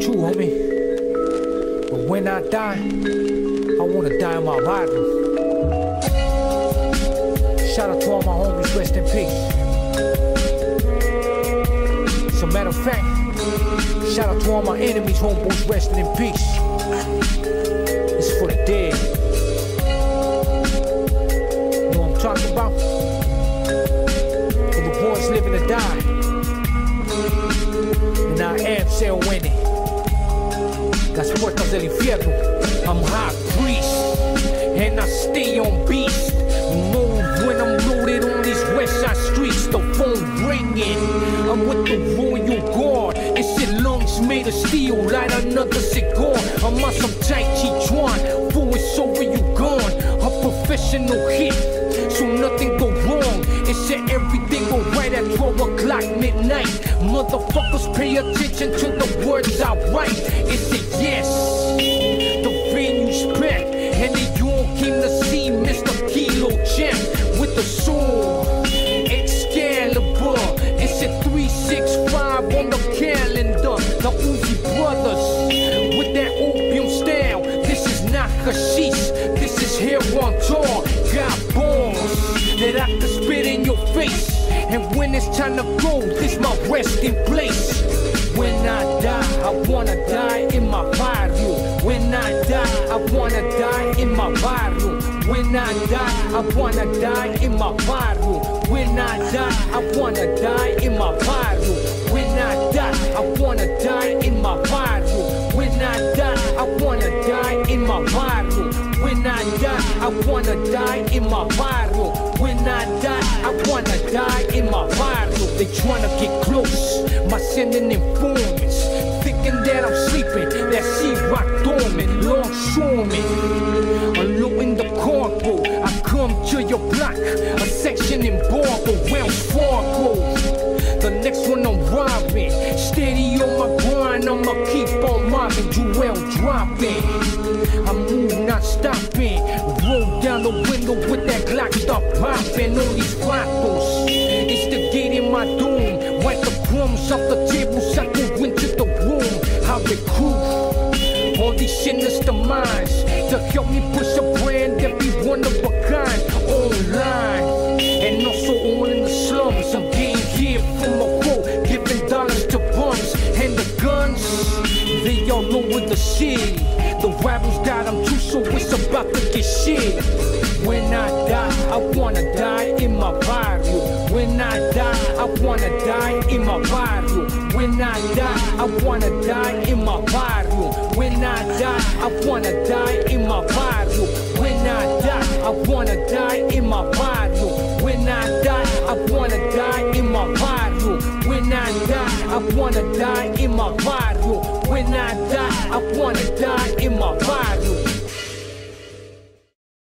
True, homie. But when I die, I wanna die in my rival. Shout out to all my homies, rest in peace. As a matter of fact, shout out to all my enemies, homeboys resting in peace. It's for the dead. You know what I'm talking about? Las puertas del infierno. I'm high priest, and I stay on beast. Move when I'm loaded on these west side streets. The phone ringing. I'm with the royal guard. It's your lungs made of steel. Light another cigar. I'm on some Tai Chi Chuan. For it's over, you gone. A professional hit, so nothing go wrong. It said everything go right at 12 o'clock midnight. Motherfuckers pay attention to the words I write. It's a yes. The venue's packed, and they all came to see Mr. Kilo Champ with the sword. Excalibur. It's a 365 on the calendar. The Uzi Brothers with that opium style. This is not hashish, this is hair on tour. Got balls that I can spit in your face. And when it's time to go, this my resting place. When I die, I wanna die in my barrio. When I die, I wanna die in my barrio. When I die, I wanna die in my barrio. When I die, I wanna die in my barrio. When I die, I wanna die in my barrio. When I die, I wanna die in my barrio. When I die, I wanna die in my barrio. When I die, I wanna die in my barrio. They tryna get close, my sending informants. Thinking that I'm sleeping, that she rock dormant, longshoreman. Unloading the cargo, I come to your block, a section in Barber, Wells Fargo. On mobbing, Jewel dropping. I move, not stopping. Roll down the window with that Glock, start popping on these bottles. It's the gate in my doom. Wipe the crumbs off the table, I go into the room. I recruit all these sinister minds to help me push the city. The rebels got them too, so it's about to get shit. When I die, I wanna die in my barrio. When I die, I wanna die in my barrio. When I die, I wanna die in my barrio. When I die, I wanna die in my barrio. When I die, I wanna die in my barrio. When I die, I wanna die in my barrio. When I die, I wanna die in my barrio. When I die, I wanna die in my barrio.